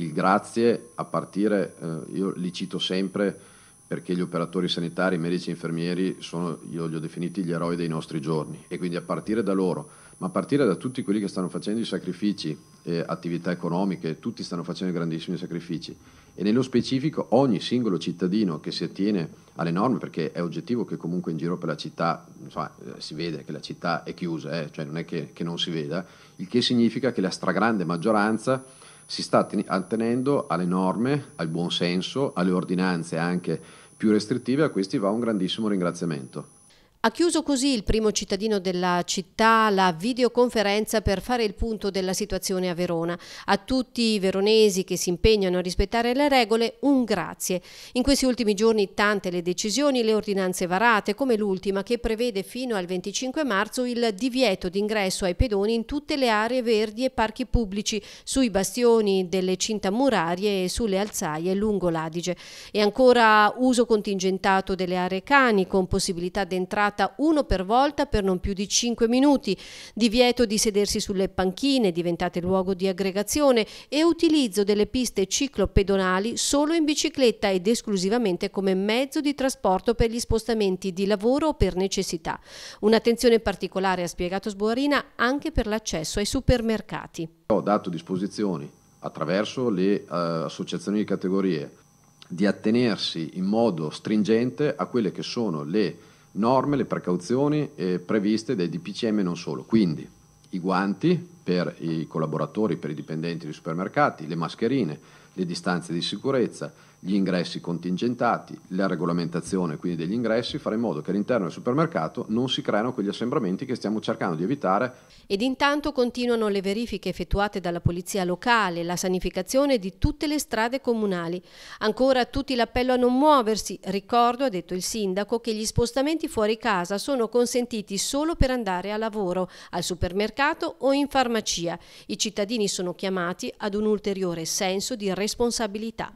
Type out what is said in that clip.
il grazie a partire, eh, io li cito sempre perché gli operatori sanitari, medici e infermieri sono, io li ho definiti gli eroi dei nostri giorni. E quindi a partire da loro, ma a partire da tutti quelli che stanno facendo i sacrifici, eh, attività economiche, tutti stanno facendo grandissimi sacrifici. E nello specifico ogni singolo cittadino che si attiene alle norme, perché è oggettivo che comunque in giro per la città insomma, eh, si vede che la città è chiusa, eh, cioè non è che, che non si veda, il che significa che la stragrande maggioranza si sta attenendo alle norme, al buon senso, alle ordinanze anche più restrittive, a questi va un grandissimo ringraziamento. Ha chiuso così il primo cittadino della città la videoconferenza per fare il punto della situazione a Verona. A tutti i veronesi che si impegnano a rispettare le regole, un grazie. In questi ultimi giorni tante le decisioni, le ordinanze varate, come l'ultima che prevede fino al 25 marzo il divieto d'ingresso ai pedoni in tutte le aree verdi e parchi pubblici, sui bastioni delle cinta murarie e sulle alzaie lungo l'Adige. E ancora uso contingentato delle aree cani con possibilità d'entrata serata uno per volta per non più di 5 minuti, divieto di sedersi sulle panchine diventate luogo di aggregazione e utilizzo delle piste ciclopedonali solo in bicicletta ed esclusivamente come mezzo di trasporto per gli spostamenti di lavoro o per necessità. Un'attenzione particolare, ha spiegato Sboarina, anche per l'accesso ai supermercati. Ho dato disposizioni attraverso le uh, associazioni di categorie di attenersi in modo stringente a quelle che sono le norme, le precauzioni eh, previste dai DPCM e non solo. Quindi i guanti per i collaboratori, per i dipendenti dei supermercati, le mascherine, le distanze di sicurezza, gli ingressi contingentati, la regolamentazione quindi degli ingressi, fare in modo che all'interno del supermercato non si creino quegli assembramenti che stiamo cercando di evitare. Ed intanto continuano le verifiche effettuate dalla polizia locale, la sanificazione di tutte le strade comunali. Ancora a tutti l'appello a non muoversi. Ricordo, ha detto il sindaco, che gli spostamenti fuori casa sono consentiti solo per andare a lavoro, al supermercato o in farmacia. I cittadini sono chiamati ad un ulteriore senso di responsabilità.